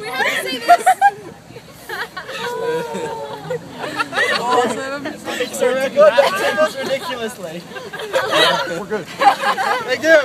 We have to say this. Ridiculously. We're good. Thank you.